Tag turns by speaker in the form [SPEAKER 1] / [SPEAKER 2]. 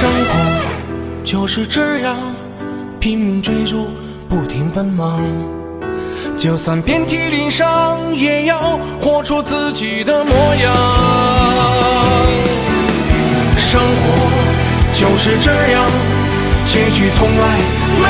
[SPEAKER 1] 生活就是这样拼命追逐不停奔忙就算遍体鳞伤也要活出自己的模样生活就是这样结局从来没